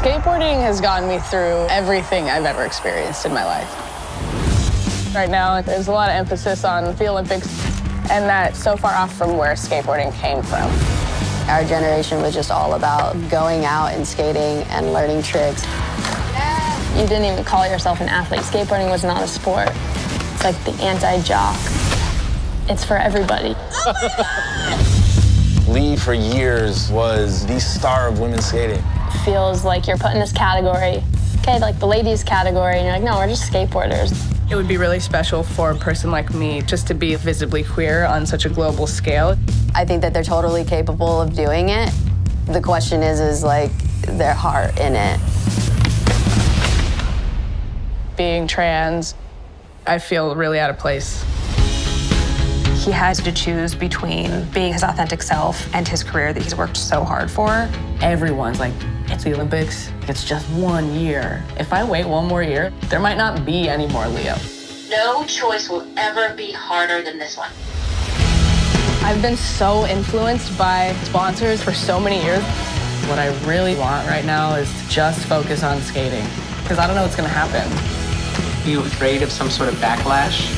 Skateboarding has gotten me through everything I've ever experienced in my life. Right now, there's a lot of emphasis on the Olympics, and that's so far off from where skateboarding came from. Our generation was just all about going out and skating and learning tricks. You didn't even call yourself an athlete. Skateboarding was not a sport. It's like the anti-jock. It's for everybody. Oh Lee, for years, was the star of women's skating. Feels like you're put in this category. Okay, like the ladies category, and you're like, no, we're just skateboarders. It would be really special for a person like me just to be visibly queer on such a global scale. I think that they're totally capable of doing it. The question is, is like their heart in it. Being trans, I feel really out of place. He has to choose between being his authentic self and his career that he's worked so hard for. Everyone's like, it's the Olympics. It's just one year. If I wait one more year, there might not be any more Leo. No choice will ever be harder than this one. I've been so influenced by sponsors for so many years. What I really want right now is to just focus on skating because I don't know what's going to happen. Are you afraid of some sort of backlash?